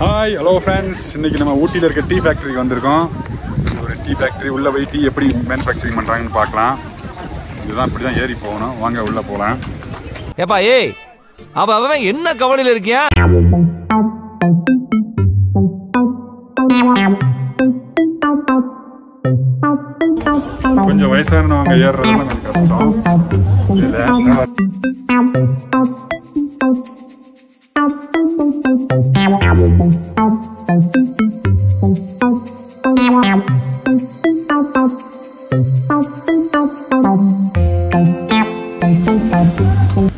Hi hello friends இன்னைக்கு நம்ம ஊட்டியில் இருக்க டீ ஃபேக்ட்ரிக்கு வந்திருக்கோம். ஒரு டீ ஃபேக்ட்ரி உள்ளே போய் டீ எப்படி மேனுஃபேக்சரிங் பண்ணுறாங்கன்னு பார்க்கலாம். இதுதான் இப்படி தான் ஏறி போகணும். வாங்க உள்ளே போகலாம் ஏப்பா ஏய் அப்போ அவன் என்ன கவலையில் இருக்கியா? வயசானவங்க ஏறுறதுலாம் கொஞ்சம் கஷ்டம்.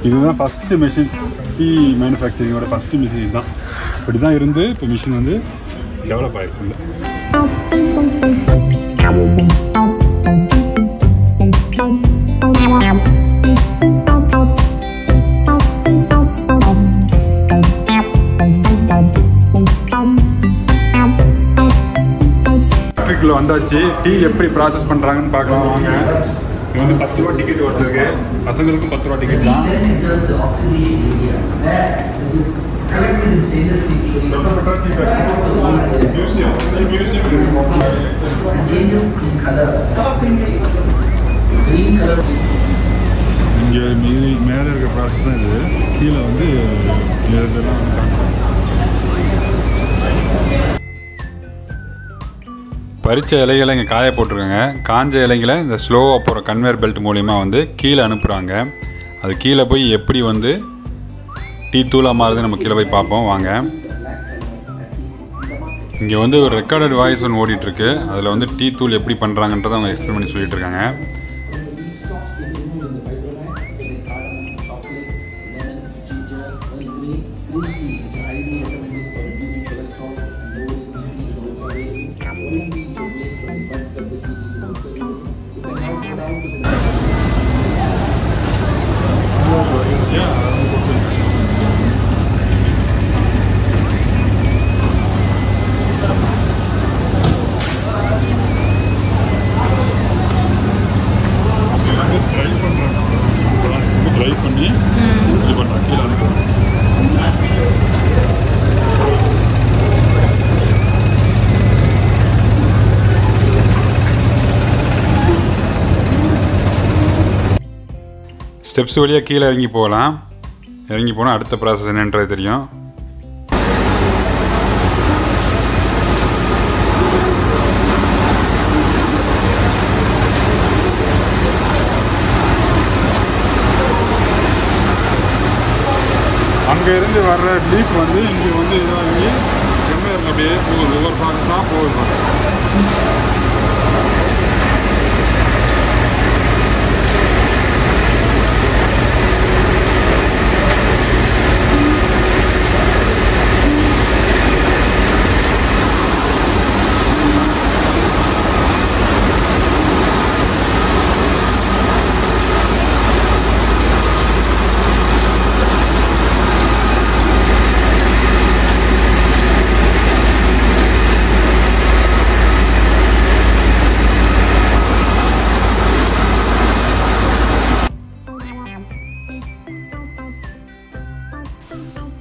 இதுதான் ஃபஸ்ட்டு மிஷின் டீ மேனுஃபேக்சரிங்கோட ஃபஸ்ட்டு மிஷின் தான். இப்படி தான் இருந்து இப்போ மிஷின் வந்து டெவலப் ஆகிருக்குல்ல ஃபேக்ட்ரிக்குள்ள வந்தாச்சு டீ எப்படி ப்ராசஸ் பண்ணுறாங்கன்னு பார்க்கலாம் வாங்க. இது வந்து பத்து ரூபா டிக்கெட் ஒருத்தருக்கு பசங்களுக்கும் பத்து ரூபா டிக்கெட் தான். மியூசியம் இங்கே மீதி மேலே இருக்க ப்ராசஸ் தான் இது. கீழே வந்து இதெல்லாம் வந்து காட்டுறாங்க. பறித்த இலைகளை இங்கே காய போட்டிருக்காங்க. காஞ்ச இலைகளை இந்த ஸ்லோவாக போகிற கன்வேர் பெல்ட் மூலிமா வந்து கீழே அனுப்புகிறாங்க அது கீழே போய் எப்படி வந்து டீ தூளாக மாறுது நம்ம கீழே போய் பார்ப்போம். வாங்க. இங்கே வந்து ஒரு ரெக்கார்டட் வாய்ஸ் ஒன்று ஓடிட்டுருக்கு அதில் வந்து டீ தூள் எப்படி பண்ணுறாங்கன்றதை அவங்க எக்ஸ்பிளைன் பண்ணி சொல்லிட்டு இருக்காங்க. ஸ்டெப்ஸ் வழியாக கீழே இறங்கி போகலாம். இறங்கி போனால் அடுத்த ப்ராசஸ் என்னன்றது தெரியும். அங்கே இருந்து வர்ற லீஃப் வந்து இங்கே வந்து இதாகி செம்மையில் அப்படியே போகுது. ஒவ்வொரு ப்ராசஸாக போகுது.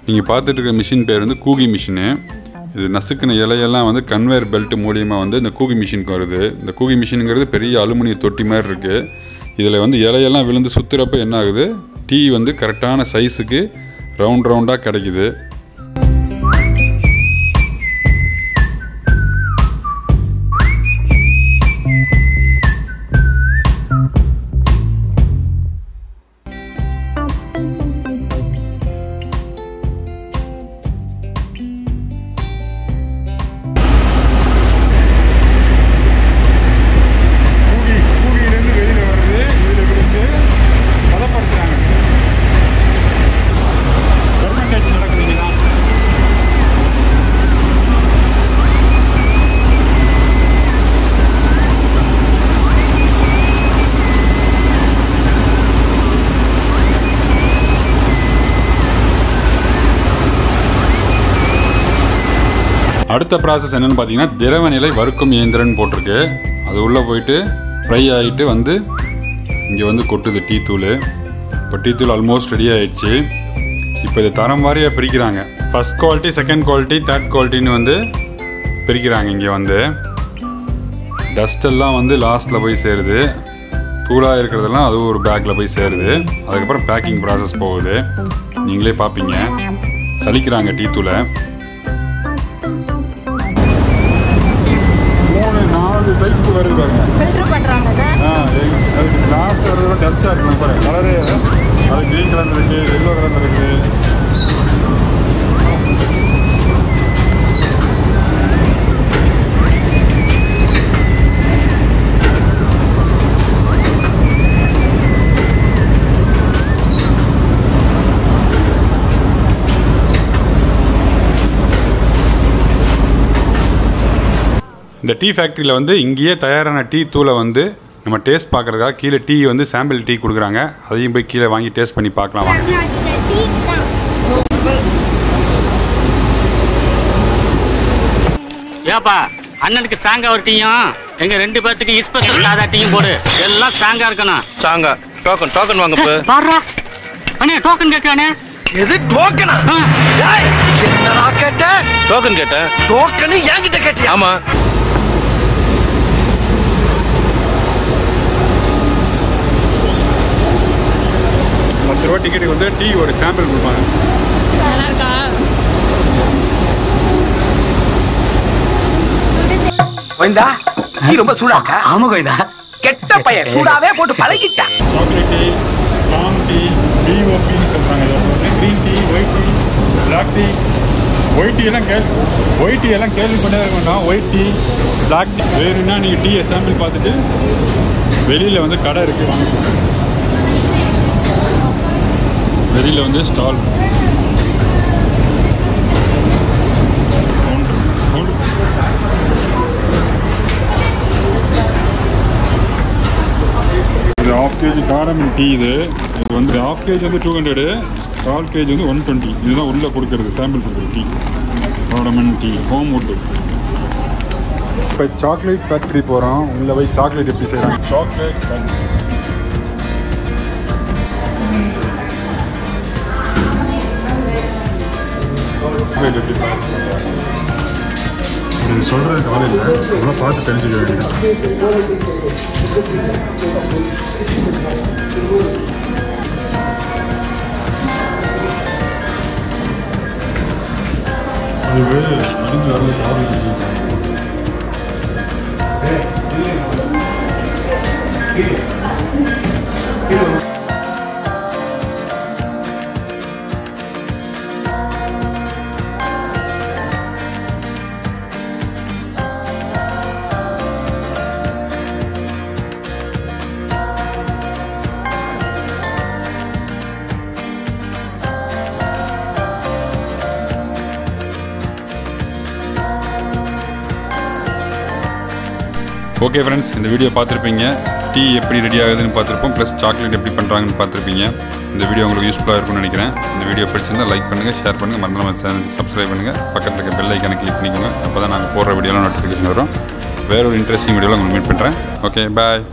நீங்கள் பார்த்துட்டு இருக்க மிஷின் பேர் வந்து கூகி மிஷினு. இது நசுக்கின இலையெல்லாம் வந்து கன்வேர் பெல்ட் மூலியமாக வந்து இந்த கூகி மிஷினுக்கு வருது. இந்த கூகி மிஷினுங்கிறது பெரிய அலுமினிய தொட்டி மாதிரி இருக்குது இதில் வந்து இலையெல்லாம் விழுந்து சுற்றுறப்ப என்ன ஆகுது டீ வந்து கரெக்டான சைஸுக்கு ரவுண்ட் ரவுண்டாக கிடைக்குது. அடுத்த ப்ராசஸ் என்னன்னு பார்த்தீங்கன்னா திரவ நிலை வறுக்கும் இயந்திரம்னு போட்டிருக்கு. அது உள்ளே போயிட்டு ஃப்ரை ஆகிட்டு வந்து இங்கே வந்து கொட்டுது டீ தூள். இப்போ டீ தூள் ஆல்மோஸ்ட் ரெடி ஆயிடுச்சு. இப்போ இது தரம் வாரியாக பிரிக்கிறாங்க. First quality second quality third குவாலிட்டின்னு வந்து பிரிக்கிறாங்க இங்கே வந்து. டஸ்ட் எல்லாம் வந்து லாஸ்ட்டில் போய் சேருது. தூளாக இருக்கிறதெல்லாம் அதுவும் ஒரு பேக்கில் போய் சேருது. அதுக்கப்புறம் பேக்கிங் ப்ராசஸ் போகுது. நீங்களே பார்ப்பீங்க. சலிக்கிறாங்க டீ தூளை. நாலு டைப் வருது பாருங்க. ஃபில்டர் பண்றாங்க ஆ அதுக்கு லாஸ்ட் வரது. டஸ்ட்டாக இருக்கணும் பாருங்க. கலரே அது க்ரீன் கலர் இருக்குது எல்லோ கலர் இருக்குது இந்த டீ ஃபேக்ட்ரியில் வந்து இங்கேயே தயாரான டீ தூளை வந்து நம்ம டேஸ்ட் பார்க்குறதுக்காக கீழே டீ வந்து சாம்பிள் டீ கொடுக்குறாங்க. அதையும் போய் கீழே வாங்கி டேஸ்ட் பண்ணி பார்க்கலாம் வாங்க. ஏப்பா அண்ணனுக்கு ஸ்ட்ராங்கா ஒரு டீயும் எங்க ரெண்டு பேர்த்துக்கு ஸ்பெஷல் சாதா டீயும் போடு. எல்லாம் ஸ்ட்ராங்கா இருக்கணும். சாங்கா. டோக்கன் டோக்கன் வாங்க போ. பாடுறா. அண்ணே டோக்கன் கேட்கானே எது டோக்கனா என்னடா கேட்ட? டோக்கன் கேட்டேன். டோக்கன் என்கிட்ட கேட்டியா? ஆமா. பத்து ரூபா டிக்கெட்டுக்கு வந்து டீ ஒரு சாம்பிள் கொடுப்பாங்க. நல்லா இருக்கா கோவிந்தா நீ ரொம்ப சூடாக்கா ஆமா கோவிந்தா. கெட்ட பையன் சூடாவே போட்டு பழகிட்டான் சாக்லேட் டீ ஸ்ட்ராங் டீ டிஓபின்னு சொல்கிறாங்க green tea white tea black tea. White tea எல்லாம் கேள்வி ஒயிட் டீ எல்லாம் கேள்விப்பட்டே இருக்க மாட்டோம் ஒயிட் டீ பிளாக் டீ. வேணும்னா நீங்கள் டீயை சாம்பிள் பார்த்துட்டு வெளியில் வந்து கடை இருக்குது வாங்க. வெளியில் வந்து ஸ்டால் இது ஹாஃப் கேஜி காடமன் டீ இது. இது வந்து ஹாஃப் கேஜி வந்து டூ ஹண்ட்ரடு கால் கேஜி வந்து ஒன் டுவெண்ட்டி இதுதான் உள்ளே கொடுக்கறது சாம்பிள் கொடுக்குறது டீ காடமன் டீ ஹோம் வுட்டு இப்போ சாக்லேட் ஃபேக்ட்ரி போகிறோம் உள்ளே போய் சாக்லேட் எப்படி செய்கிறாங்க சாக்லேட் ஃபேக்ட்ரி சாக்லேட் எப்படி இது சொல்கிறது கவலை இல்லை நல்லா பார்த்து தெரிஞ்சுக்க வேண்டியது அது மருந்து வரது சாக்லேட் ஓகே ஃப்ரெண்ட்ஸ் இந்த வீடியோ பார்த்துருப்பீங்க. டீ எப்படி ரெடி ஆகுதுன்னு பார்த்துருப்போம். ப்ளஸ் சாக்லேட் எப்படி பண்ணுறாங்கன்னு பார்த்துருப்பீங்க. இந்த வீடியோ உங்களுக்கு யூஸ்ஃபுல்லாக இருக்கும்னு நினைக்கிறேன். இந்த வீடியோ பிடிச்சிருந்தால் லைக் பண்ணுங்கள் ஷேர் பண்ணுங்கள் மறந்துடாமல் சேனல் சப்ஸ்கிரைப் பண்ணுங்கள் பக்கத்தில் இருக்க பெல் ஐக்கானை கிளிக் பண்ணிக்கோங்க. அப்போ தான் நாங்கள் போடுற வீடியோலாம் நோட்டிஃபிகேஷன் வரும். வேற ஒரு இன்ட்ரெஸ்டிங் வீடியோவில் உங்களுக்கு மீட் பண்ணுறேன் ஓகே பாய்